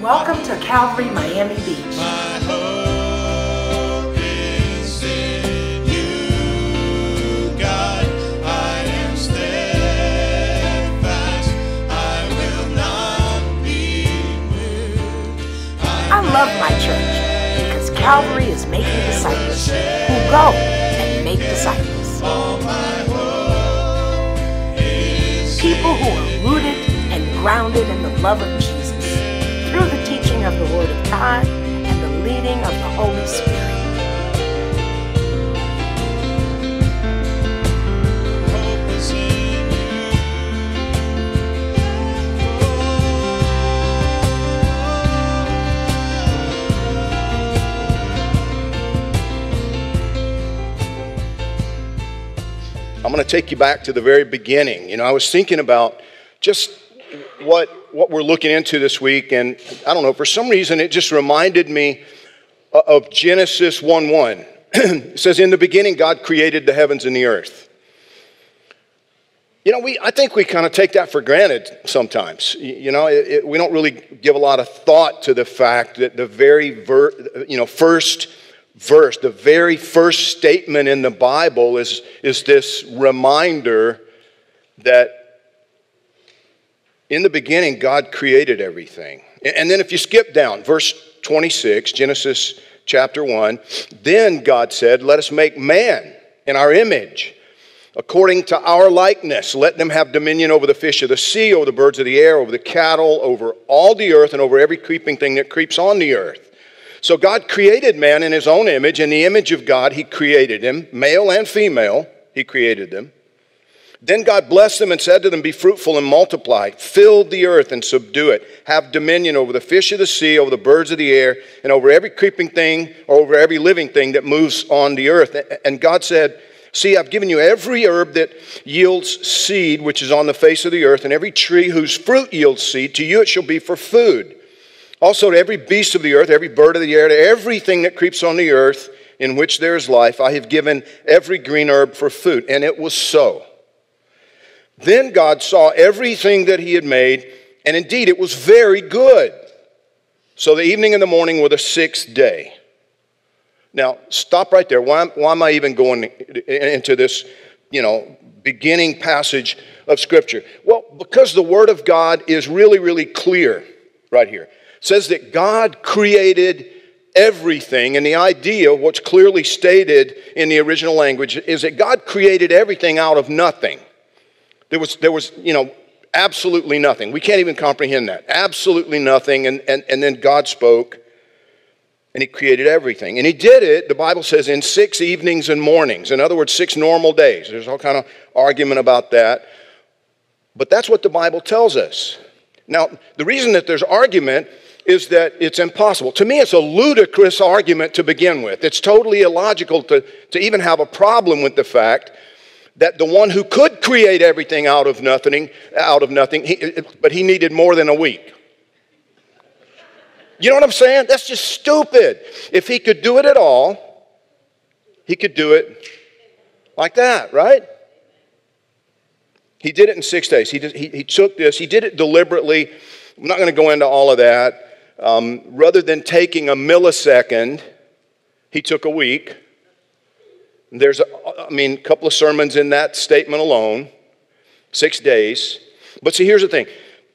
Welcome to Calvary Miami Beach. My hope is in you, God. I am steadfast. I will not be moved. I love my church because Calvary is making disciples who go and make disciples. All my hope is People who are rooted and grounded in the love of Jesus through the teaching of the Word of God and the leading of the Holy Spirit. I'm going to take you back to the very beginning. You know, I was thinking about just what what we're looking into this week, and I don't know, for some reason, it just reminded me of Genesis 1 1. it says, In the beginning, God created the heavens and the earth. You know, we, I think we kind of take that for granted sometimes. You know, it, it- we don't really give a lot of thought to the fact that the very ver, you know, first verse, the very first statement in the Bible is, is this reminder that in the beginning, God created everything. And then if you skip down, verse 26, Genesis chapter 1, then God said, Let us make man in our image, according to our likeness. Let them have dominion over the fish of the sea, over the birds of the air, over the cattle, over all the earth, and over every creeping thing that creeps on the earth. So God created man in his own image. In the image of God, he created him, male and female, he created them. Then God blessed them and said to them, Be fruitful and multiply, fill the earth and subdue it, have dominion over the fish of the sea, over the birds of the air, and over every creeping thing, or over every living thing that moves on the earth. And God said, See, I've given you every herb that yields seed, which is on the face of the earth, and every tree whose fruit yields seed. To you it shall be for food. Also, to every beast of the earth, every bird of the air, to everything that creeps on the earth in which there is life, I have given every green herb for food. And it was so. Then God saw everything that he had made, and indeed it was very good. So the evening and the morning were the sixth day. Now, stop right there. Why, why am I even going into this, you know, beginning passage of Scripture? Well, because the Word of God is really, really clear right here. It says that God created everything, and the idea, what's clearly stated in the original language, is that God created everything out of nothing. There was, there was, you know, absolutely nothing. We can't even comprehend that. Absolutely nothing. And, and, and then God spoke and He created everything. And He did it, the Bible says, in six evenings and mornings. In other words, six normal days. There's all kind of argument about that. But that's what the Bible tells us. Now, the reason that there's argument is that it's impossible. To me, it's a ludicrous argument to begin with. It's totally illogical to, to even have a problem with the fact that the one who could create everything out of nothing, out of nothing, he, but he needed more than a week. You know what I'm saying? That's just stupid. If he could do it at all, he could do it like that, right? He did it in six days. He, did, he, he took this, he did it deliberately. I'm not going to go into all of that. Um, rather than taking a millisecond, he took a week. There's, a, I mean, a couple of sermons in that statement alone, six days. But see, here's the thing.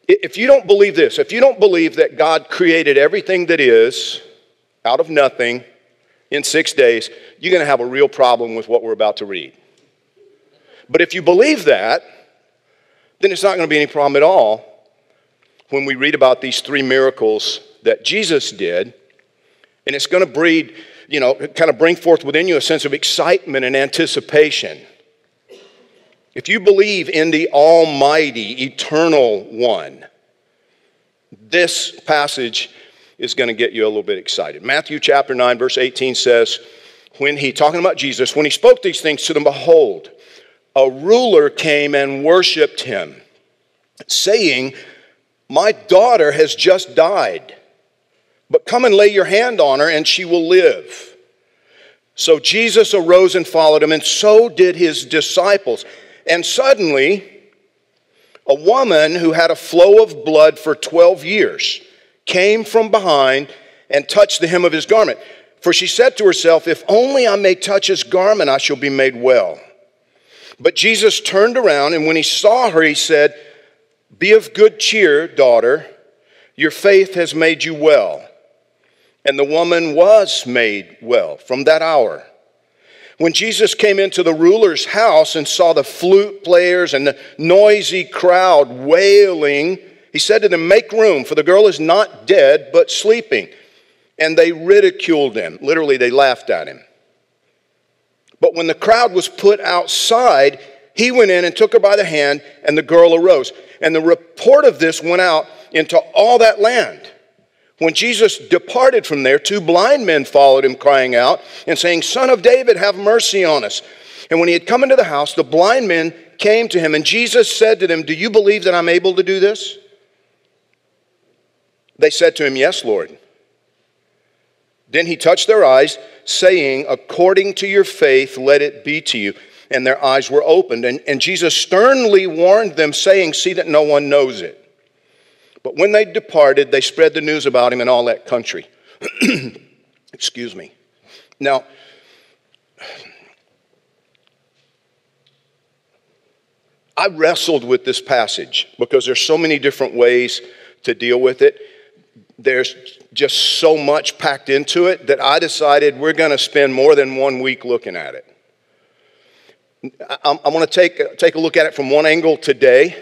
If you don't believe this, if you don't believe that God created everything that is out of nothing in six days, you're going to have a real problem with what we're about to read. But if you believe that, then it's not going to be any problem at all when we read about these three miracles that Jesus did. And it's going to breed, you know, kind of bring forth within you a sense of excitement and anticipation. If you believe in the Almighty, Eternal One, this passage is going to get you a little bit excited. Matthew chapter 9, verse 18 says, When he, talking about Jesus, when he spoke these things to them, behold, a ruler came and worshiped him, saying, My daughter has just died, but come and lay your hand on her, and she will live. So Jesus arose and followed him, and so did his disciples. And suddenly, a woman who had a flow of blood for 12 years came from behind and touched the hem of his garment. For she said to herself, If only I may touch his garment, I shall be made well. But Jesus turned around, and when he saw her, he said, Be of good cheer, daughter. Your faith has made you well. And the woman was made well from that hour. When Jesus came into the ruler's house and saw the flute players and the noisy crowd wailing, he said to them, Make room, for the girl is not dead, but sleeping. And they ridiculed him. Literally, they laughed at him. But when the crowd was put outside, he went in and took her by the hand, and the girl arose. And the report of this went out into all that land. When Jesus departed from there, two blind men followed him, crying out and saying, Son of David, have mercy on us. And when he had come into the house, the blind men came to him, and Jesus said to them, Do you believe that I'm able to do this? They said to him, Yes, Lord. Then he touched their eyes, saying, According to your faith, let it be to you. And their eyes were opened. And, and Jesus sternly warned them, saying, See that no one knows it. But when they departed, they spread the news about him in all that country. Excuse me. Now, I wrestled with this passage because there's so many different ways to deal with it. There's just so much packed into it that I decided we're going to spend more than one week looking at it. I, I want to take, take a look at it from one angle today,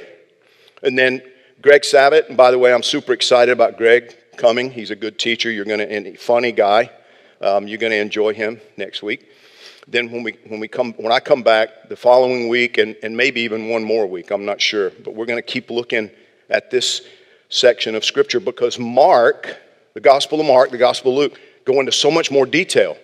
and then Greg Sabat. And by the way, I'm super excited about Greg coming. He's a good teacher. You're going to, and funny guy. Um, you're going to enjoy him next week. Then when we when we come when I come back the following week and, and maybe even one more week, I'm not sure, but we're going to keep looking at this section of scripture because Mark, the Gospel of Mark, the Gospel of Luke, go into so much more detail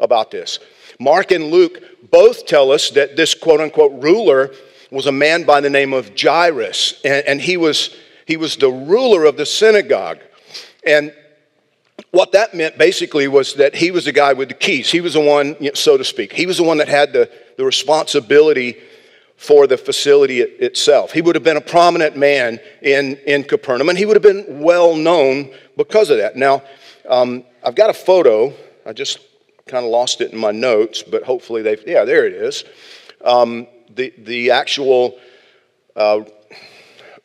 about this. Mark and Luke both tell us that this quote unquote ruler was a man by the name of Jairus, and, and he was he was the ruler of the synagogue. And what that meant basically was that he was the guy with the keys. He was the one, so to speak. He was the one that had the, the responsibility for the facility it- itself. He would have been a prominent man in, in Capernaum, and he would have been well known because of that. Now, um, I've got a photo. I just kind of lost it in my notes, but hopefully they've, yeah, there it is. Um, the, the actual uh,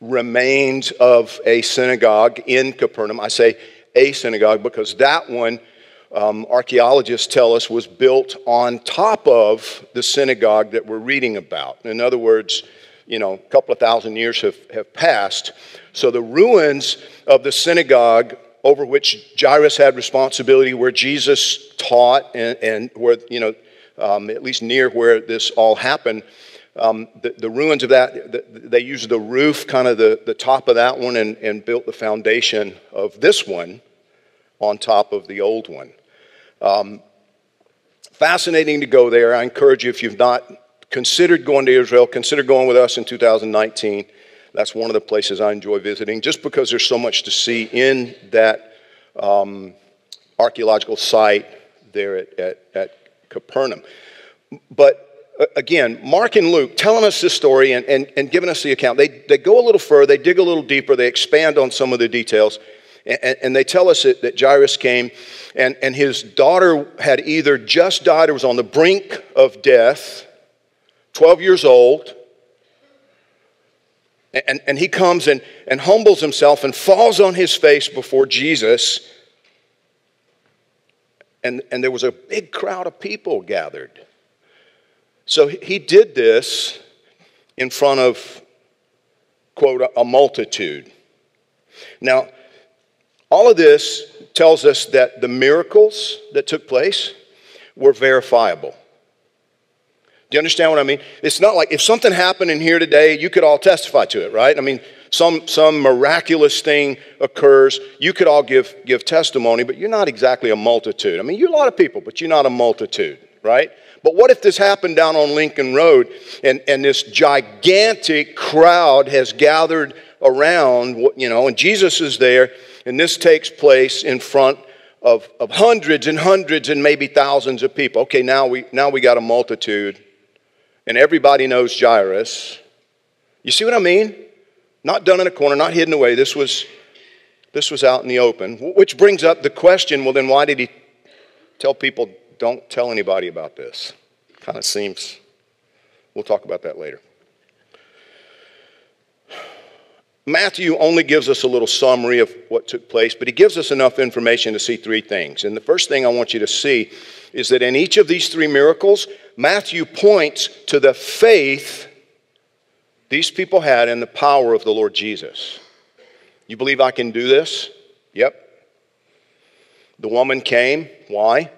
remains of a synagogue in Capernaum. I say a synagogue because that one, um, archaeologists tell us, was built on top of the synagogue that we're reading about. In other words, you know, a couple of thousand years have, have passed. So the ruins of the synagogue over which Jairus had responsibility, where Jesus taught, and, and where, you know, um, at least near where this all happened, um, the, the, ruins of that, the, they used the roof, kind of the, the top of that one, and, and built the foundation of this one on top of the old one. Um, fascinating to go there. I encourage you, if you've not considered going to Israel, consider going with us in 2019. That's one of the places I enjoy visiting, just because there's so much to see in that um, archaeological site there at, at, at Capernaum. But again, Mark and Luke telling us this story and, and, and giving us the account. They, they go a little further, they dig a little deeper, they expand on some of the details. And, and they tell us that, that Jairus came and, and his daughter had either just died or was on the brink of death, 12 years old. And, and he comes and, and humbles himself and falls on his face before Jesus. And, and there was a big crowd of people gathered. So he did this in front of, quote, a multitude. Now, all of this tells us that the miracles that took place were verifiable. Do you understand what I mean? It's not like if something happened in here today, you could all testify to it, right? I mean, some, some miraculous thing occurs, you could all give, give testimony, but you're not exactly a multitude. I mean, you're a lot of people, but you're not a multitude, right? But what if this happened down on Lincoln Road and, and this gigantic crowd has gathered around, you know, and Jesus is there, and this takes place in front of, of hundreds and hundreds and maybe thousands of people. Okay, now we, now we got a multitude, and everybody knows Jairus. You see what I mean? Not done in a corner, not hidden away. This was This was out in the open, which brings up the question well, then why did he tell people, don't tell anybody about this? Kind of seems, we'll talk about that later. Matthew only gives us a little summary of what took place, but he gives us enough information to see three things. And the first thing I want you to see is that in each of these three miracles, Matthew points to the faith these people had in the power of the Lord Jesus. You believe I can do this? Yep. The woman came. Why?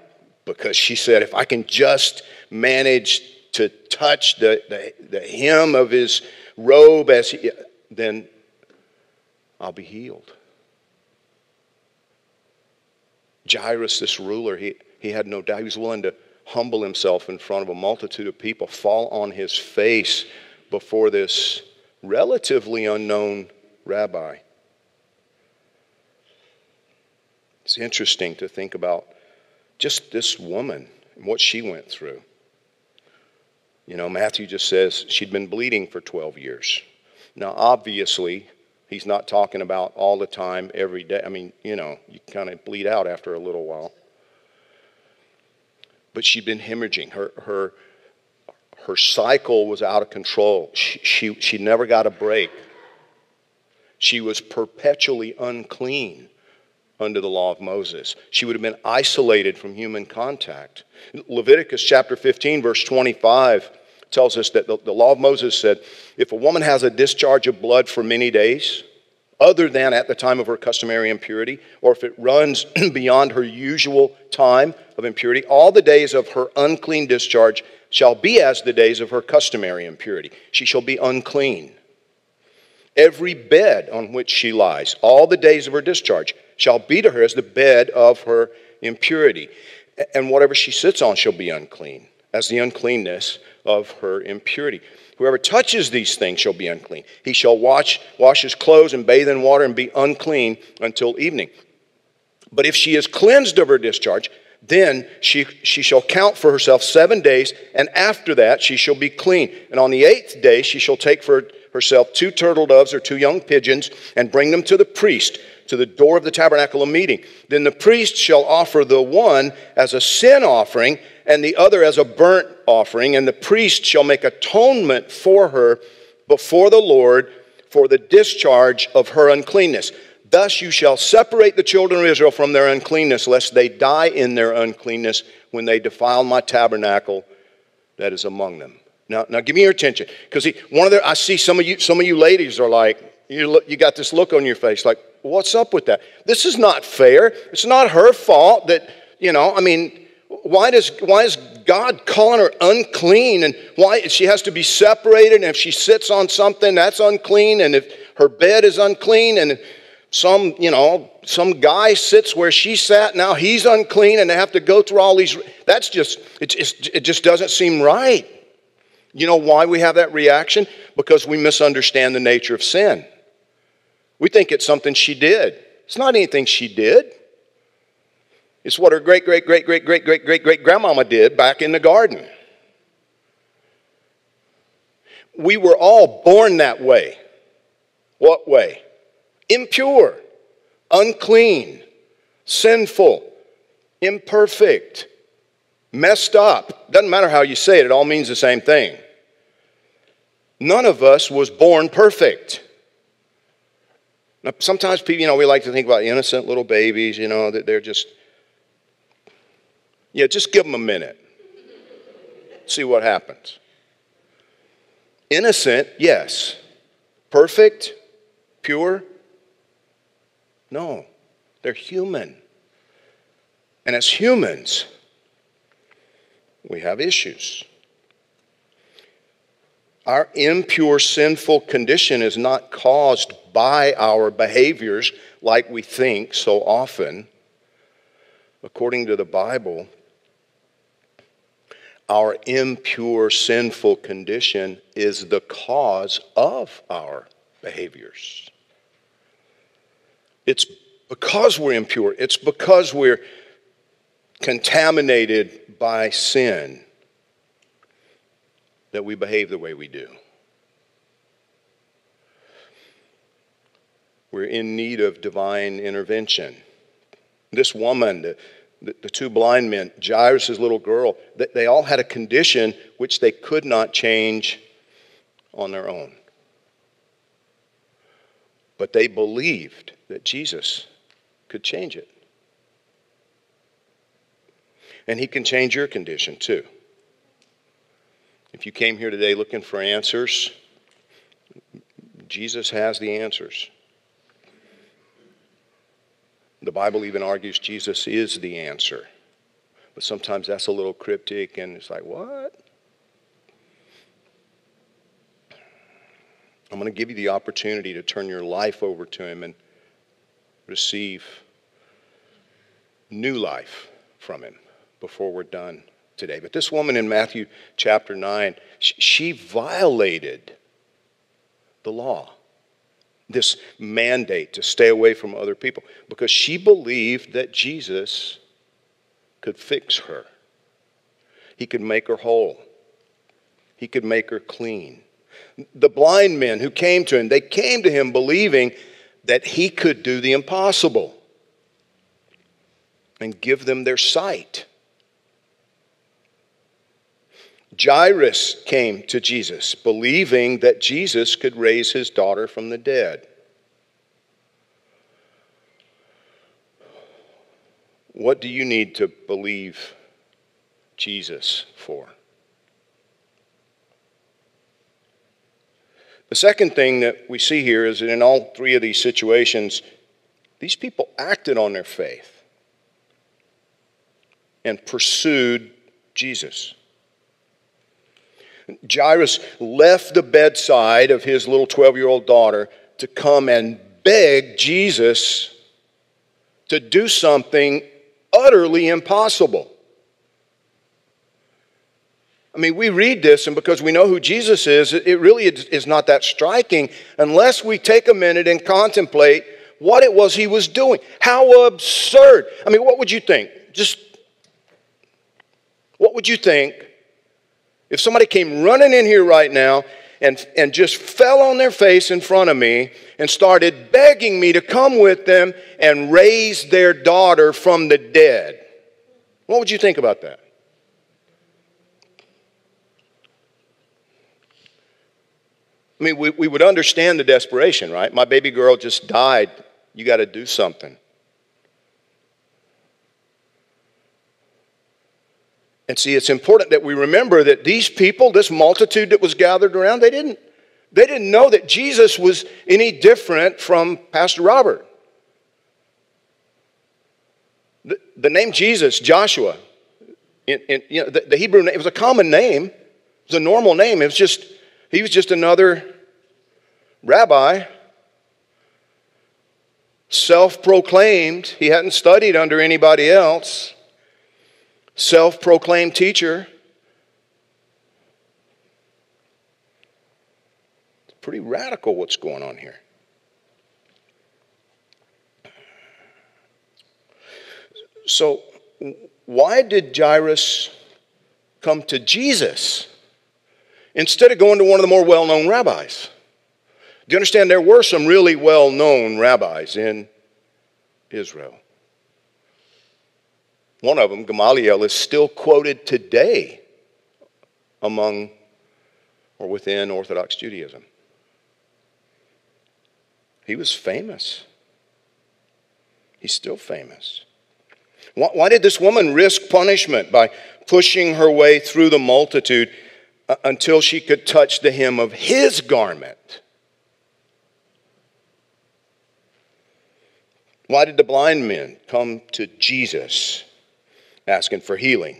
Because she said, if I can just manage to touch the, the, the hem of his robe, as he, then I'll be healed. Jairus, this ruler, he, he had no doubt. He was willing to humble himself in front of a multitude of people, fall on his face before this relatively unknown rabbi. It's interesting to think about just this woman and what she went through. You know, Matthew just says she'd been bleeding for 12 years. Now, obviously, he's not talking about all the time, every day. I mean, you know, you kind of bleed out after a little while. But she'd been hemorrhaging. Her, her, her cycle was out of control. She, she, she never got a break. She was perpetually unclean under the law of Moses. She would have been isolated from human contact. Leviticus chapter 15, verse 25 tells us that the, the, law of Moses said if a woman has a discharge of blood for many days, other than at the time of her customary impurity, or if it runs beyond her usual time of impurity, all the days of her unclean discharge shall be as the days of her customary impurity. She shall be unclean. Every bed on which she lies, all the days of her discharge, shall be to her as the bed of her impurity. And whatever she sits on shall be unclean, as the uncleanness of her impurity. Whoever touches these things shall be unclean. He shall wash, wash his clothes and bathe in water and be unclean until evening. But if she is cleansed of her discharge, then she, she shall count for herself seven days, and after that she shall be clean. And on the eighth day she shall take for herself two turtle doves or two young pigeons and bring them to the priest to the door of the tabernacle of meeting. Then the priest shall offer the one as a sin offering and the other as a burnt offering, and the priest shall make atonement for her before the Lord for the discharge of her uncleanness. Thus you shall separate the children of Israel from their uncleanness, lest they die in their uncleanness when they defile my tabernacle that is among them. Now, now give me your attention, because one of the I see some of you, some of you ladies are like, you, you got this look on your face, like, what's up with that? This is not fair. It's not her fault that, you know, I mean, why does why is God calling her unclean and why she has to be separated and if she sits on something that's unclean and if her bed is unclean and some you know some guy sits where she sat now he's unclean and they have to go through all these that's just it just, it just doesn't seem right you know why we have that reaction because we misunderstand the nature of sin we think it's something she did it's not anything she did it's what her great, great, great, great, great, great, great, great grandmama did back in the garden. We were all born that way. What way? Impure, unclean, sinful, imperfect, messed up. Doesn't matter how you say it, it all means the same thing. None of us was born perfect. Now, sometimes people, you know, we like to think about innocent little babies, you know, that they're just yeah, just give them a minute. See what happens. Innocent, yes. Perfect, pure? No, they're human. And as humans, we have issues. Our impure, sinful condition is not caused by our behaviors like we think so often. According to the Bible, our impure, sinful condition is the cause of our behaviors. It's because we're impure, it's because we're contaminated by sin that we behave the way we do. We're in need of divine intervention. This woman, the, the, the two blind men, Jairus' little girl, they, they all had a condition which they could not change on their own. But they believed that Jesus could change it. And he can change your condition too. If you came here today looking for answers, Jesus has the answers. The Bible even argues Jesus is the answer. But sometimes that's a little cryptic and it's like, what? I'm going to give you the opportunity to turn your life over to Him and receive new life from Him before we're done today. But this woman in Matthew chapter 9, she violated the law, this mandate to stay away from other people, because she believed that Jesus could fix her. He could make her whole. He could make her clean. The blind men who came to him, they came to him believing that he could do the impossible and give them their sight. Jairus came to Jesus believing that Jesus could raise his daughter from the dead. What do you need to believe Jesus for? The second thing that we see here is that in all three of these situations, these people acted on their faith and pursued Jesus. Jairus left the bedside of his little 12 year old daughter to come and beg Jesus to do something utterly impossible. I mean, we read this, and because we know who Jesus is, it really is not that striking unless we take a minute and contemplate what it was he was doing. How absurd. I mean, what would you think? Just what would you think if somebody came running in here right now and, and just fell on their face in front of me and started begging me to come with them and raise their daughter from the dead? What would you think about that? I mean, we, we would understand the desperation, right? My baby girl just died. You got to do something. And see, it's important that we remember that these people, this multitude that was gathered around, they didn't, they didn't know that Jesus was any different from Pastor Robert. The, the name Jesus, Joshua, in, in, you know, the, the Hebrew name, it was a common name. It was a normal name. It was just, he was just another rabbi, self proclaimed. He hadn't studied under anybody else self proclaimed teacher. It's pretty radical what's going on here. So, why did Jairus come to Jesus instead of going to one of the more well known rabbis? Do you understand? There were some really well known rabbis in Israel. One of them, Gamaliel, is still quoted today among or within Orthodox Judaism. He was famous. He's still famous. Why did this woman risk punishment by pushing her way through the multitude uh, until she could touch the hem of his garment? Why did the blind men come to Jesus asking for healing.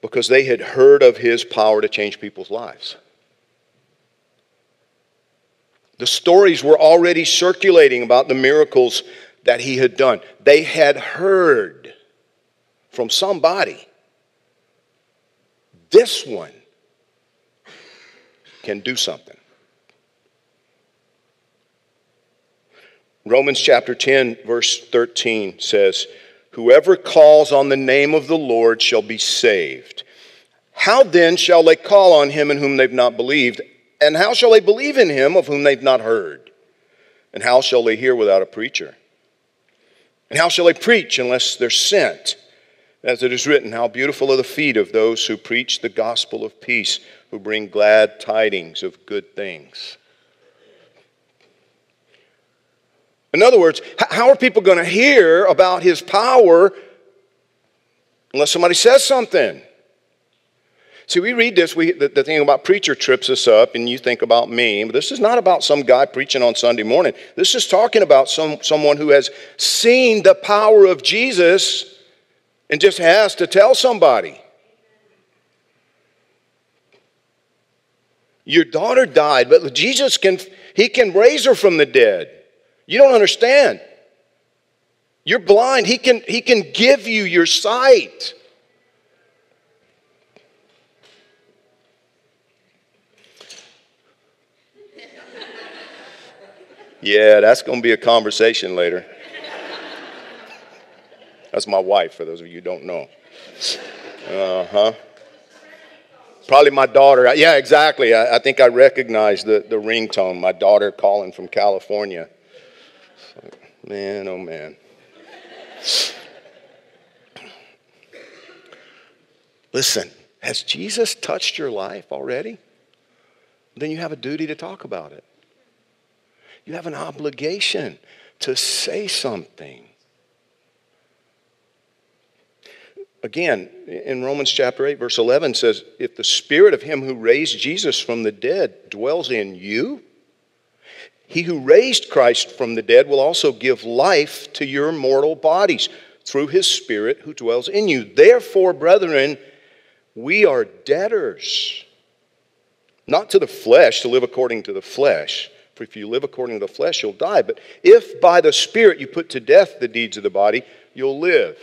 Because they had heard of his power to change people's lives. The stories were already circulating about the miracles that he had done. They had heard from somebody this one can do something. Romans chapter 10, verse 13 says, Whoever calls on the name of the Lord shall be saved. How then shall they call on him in whom they've not believed? And how shall they believe in him of whom they've not heard? And how shall they hear without a preacher? And how shall they preach unless they're sent? As it is written, How beautiful are the feet of those who preach the gospel of peace, who bring glad tidings of good things. In other words, how are people going to hear about his power unless somebody says something? See, we read this, we, the, the thing about preacher trips us up, and you think about me. But this is not about some guy preaching on Sunday morning. This is talking about some, someone who has seen the power of Jesus and just has to tell somebody. Your daughter died, but Jesus can, he can raise her from the dead. You don't understand. You're blind. He can, he can give you your sight. Yeah, that's going to be a conversation later. That's my wife, for those of you who don't know. Uh huh. Probably my daughter. Yeah, exactly. I, I think I recognize the, the ringtone. My daughter calling from California. Man, oh man. Listen, has Jesus touched your life already? Then you have a duty to talk about it. You have an obligation to say something. Again, in Romans chapter 8, verse 11 says, If the spirit of him who raised Jesus from the dead dwells in you, he who raised Christ from the dead will also give life to your mortal bodies through his spirit who dwells in you. Therefore, brethren, we are debtors, not to the flesh, to live according to the flesh. For if you live according to the flesh, you'll die. But if by the Spirit you put to death the deeds of the body, you'll live.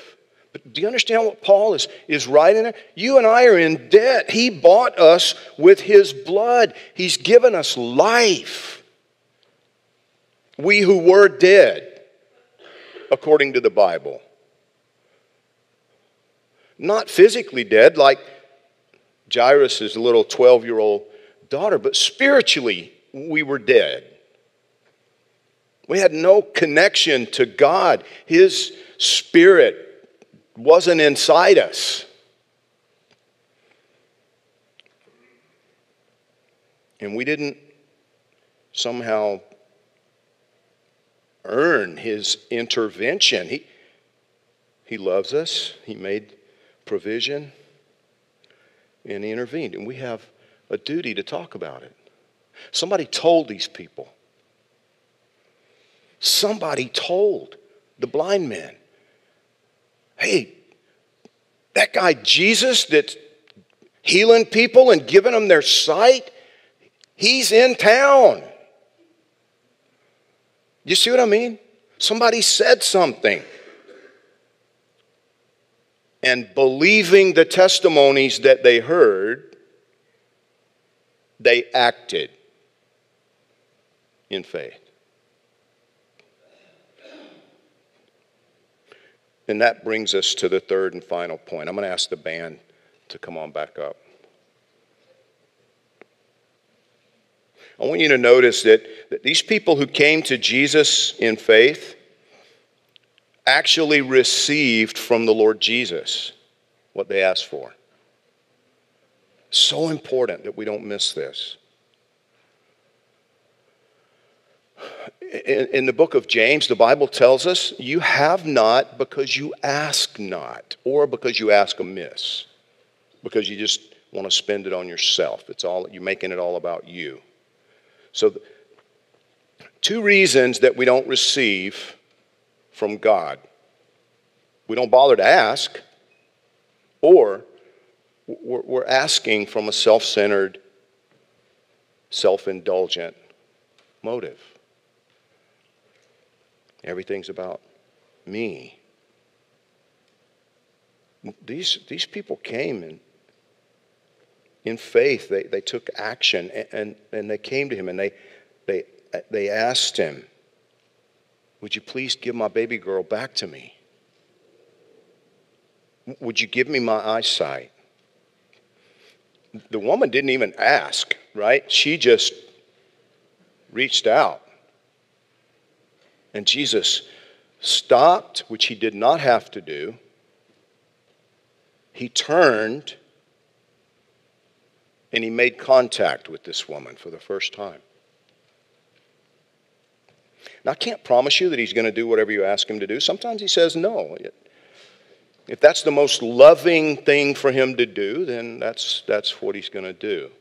But do you understand what Paul is, is writing there? You and I are in debt. He bought us with his blood, he's given us life. We who were dead, according to the Bible. Not physically dead, like Jairus' little 12 year old daughter, but spiritually, we were dead. We had no connection to God. His spirit wasn't inside us. And we didn't somehow earn his intervention. He, he loves us, he made provision, and he intervened. And we have a duty to talk about it. Somebody told these people. Somebody told the blind man, hey, that guy Jesus that's healing people and giving them their sight, he's in town. You see what I mean? Somebody said something. And believing the testimonies that they heard, they acted in faith. And that brings us to the third and final point. I'm going to ask the band to come on back up. I want you to notice that, that these people who came to Jesus in faith actually received from the Lord Jesus what they asked for. So important that we don't miss this. In, in, the book of James, the Bible tells us you have not because you ask not, or because you ask amiss, because you just want to spend it on yourself. It's all you're making it all about you. So, two reasons that we don't receive from God we don't bother to ask, or we're asking from a self centered, self indulgent motive. Everything's about me. These, these people came and in faith, they, they took action and, and, and they came to him and they, they, they asked him, Would you please give my baby girl back to me? Would you give me my eyesight? The woman didn't even ask. right? She just reached out. And Jesus stopped, which he did not have to do. He turned and he made contact with this woman for the first time. Now, I can't promise you that he's going to do whatever you ask him to do. Sometimes he says no. If that's the most loving thing for him to do, then that's, that's what he's going to do.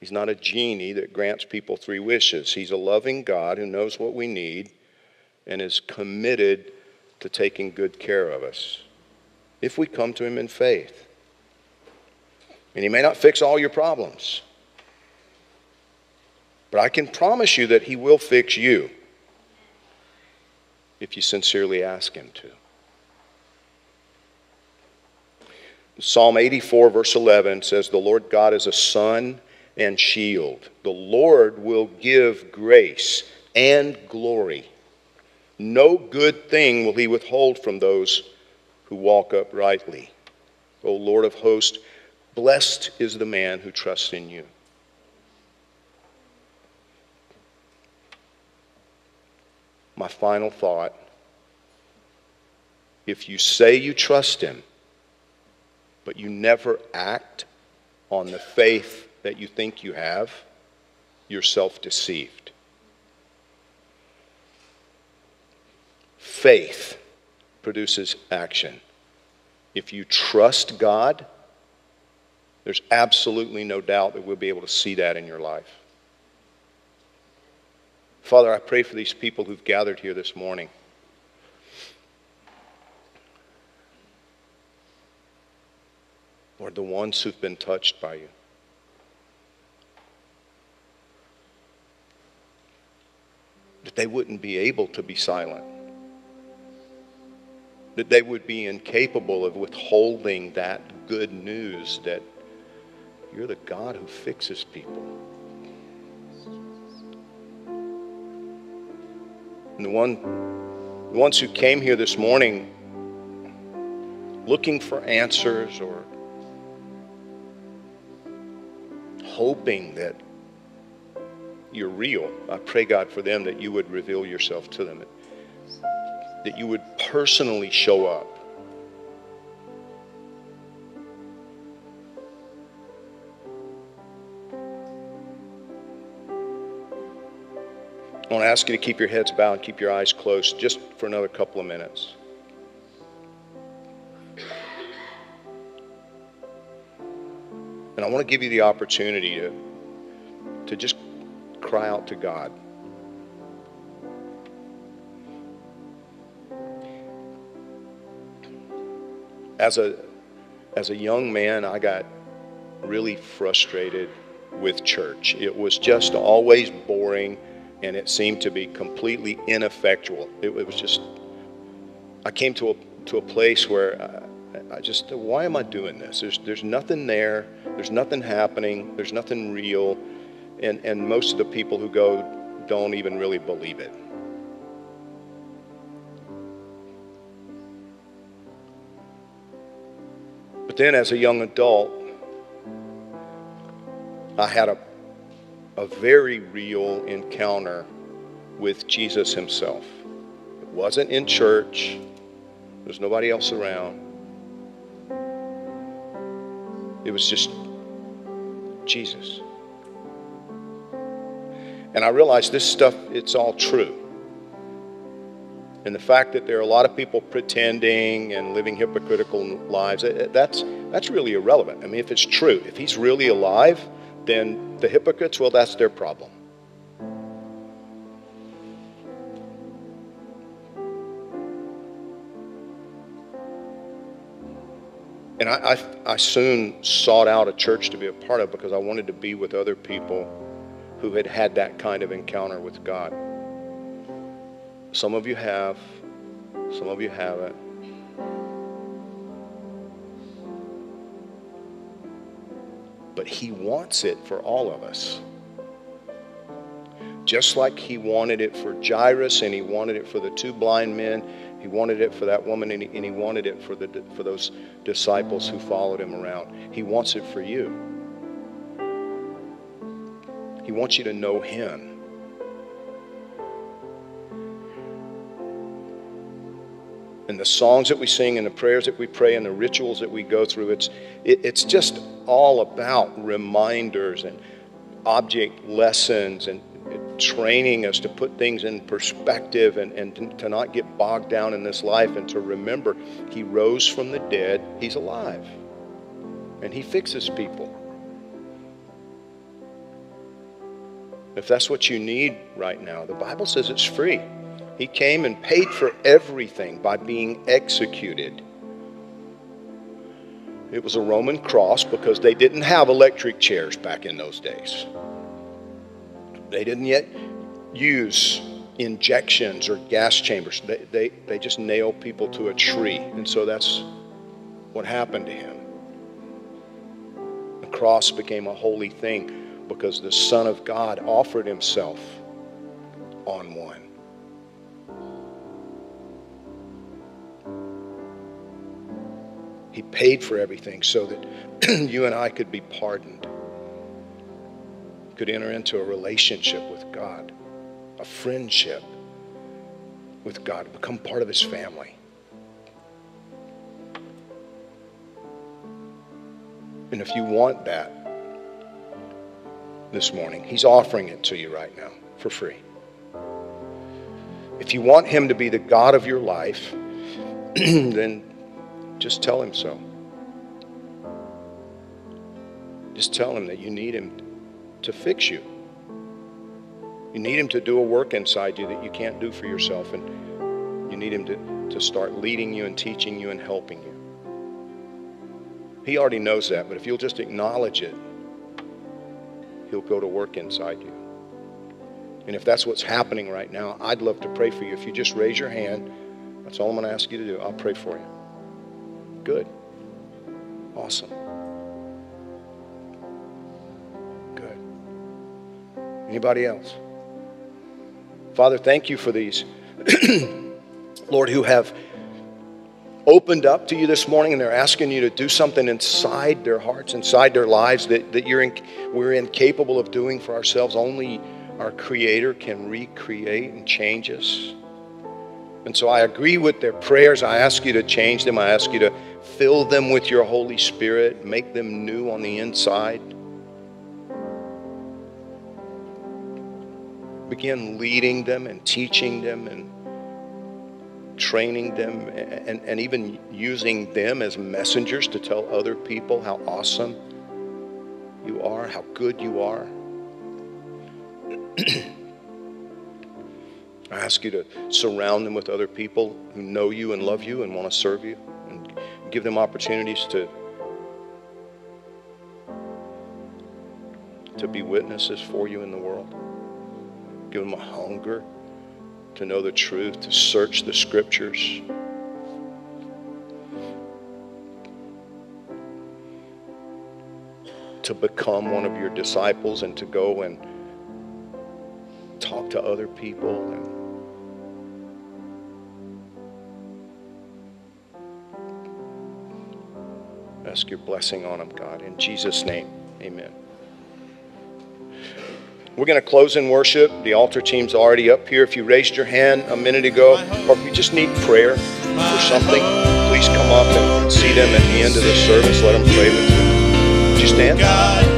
He's not a genie that grants people three wishes. He's a loving God who knows what we need and is committed to taking good care of us if we come to him in faith. And he may not fix all your problems, but I can promise you that he will fix you if you sincerely ask him to. Psalm 84, verse 11 says, The Lord God is a sun and shield. The Lord will give grace and glory. No good thing will he withhold from those who walk uprightly. O Lord of hosts, blessed is the man who trusts in you. My final thought if you say you trust him, but you never act on the faith that you think you have, you're self deceived. Faith produces action. If you trust God, there's absolutely no doubt that we'll be able to see that in your life. Father, I pray for these people who've gathered here this morning. Lord, the ones who've been touched by you. That they wouldn't be able to be silent. That they would be incapable of withholding that good news that you're the God who fixes people. And the, one, the ones who came here this morning looking for answers or hoping that you're real, I pray, God, for them that you would reveal yourself to them, that you would personally show up. I want to ask you to keep your heads bowed, and keep your eyes closed just for another couple of minutes. And I want to give you the opportunity to, to just cry out to God. As a, as a young man, I got really frustrated with church. It was just always boring and it seemed to be completely ineffectual. It, it was just, I came to a, to a place where I, I just, why am I doing this? There's, there's nothing there, there's nothing happening, there's nothing real, and, and most of the people who go don't even really believe it. But then as a young adult, I had a a very real encounter with Jesus himself. It wasn't in church, there's nobody else around. It was just Jesus. And I realized this stuff, it's all true. And the fact that there are a lot of people pretending and living hypocritical lives, that's, that's really irrelevant. I mean, if it's true, if he's really alive, then the hypocrites, well, that's their problem. And I, I, I, soon sought out a church to be a part of because I wanted to be with other people who had had that kind of encounter with God. Some of you have, some of you haven't. But He wants it for all of us. Just like He wanted it for Jairus and He wanted it for the two blind men, He wanted it for that woman and He, and he wanted it for, the, for those disciples who followed Him around. He wants it for you. He wants you to know Him. And the songs that we sing and the prayers that we pray and the rituals that we go through, it's, it, it's just all about reminders and object lessons and training us to put things in perspective and, and to not get bogged down in this life and to remember He rose from the dead, He's alive, and He fixes people. If that's what you need right now, the Bible says it's free. He came and paid for everything by being executed. It was a Roman cross because they didn't have electric chairs back in those days. They didn't yet use injections or gas chambers. They, they, they just nailed people to a tree. And so that's what happened to him. The cross became a holy thing because the Son of God offered himself on one. He paid for everything so that you and I could be pardoned, could enter into a relationship with God, a friendship with God, become part of His family. And if you want that this morning, He's offering it to you right now for free. If you want Him to be the God of your life, then just tell him so. Just tell him that you need him to fix you. You need him to do a work inside you that you can't do for yourself, and you need him to, to start leading you and teaching you and helping you. He already knows that, but if you'll just acknowledge it, he'll go to work inside you. And if that's what's happening right now, I'd love to pray for you. If you just raise your hand, that's all I'm going to ask you to do. I'll pray for you. Good. Awesome. Good. Anybody else? Father, thank you for these, Lord, who have opened up to you this morning and they're asking you to do something inside their hearts, inside their lives that, that you're in, we're incapable of doing for ourselves. Only our Creator can recreate and change us. And so I agree with their prayers. I ask you to change them. I ask you to fill them with your Holy Spirit, make them new on the inside. Begin leading them and teaching them and training them and, and even using them as messengers to tell other people how awesome you are, how good you are. I ask you to surround them with other people who know you and love you and want to serve you give them opportunities to to be witnesses for you in the world. Give them a hunger to know the truth, to search the scriptures. To become one of your disciples and to go and talk to other people and ask your blessing on them, God. In Jesus' name, amen. We're going to close in worship. The altar team's already up here. If you raised your hand a minute ago, or if you just need prayer for something, please come up and see them at the end of the service. Let them pray with you. Would you stand?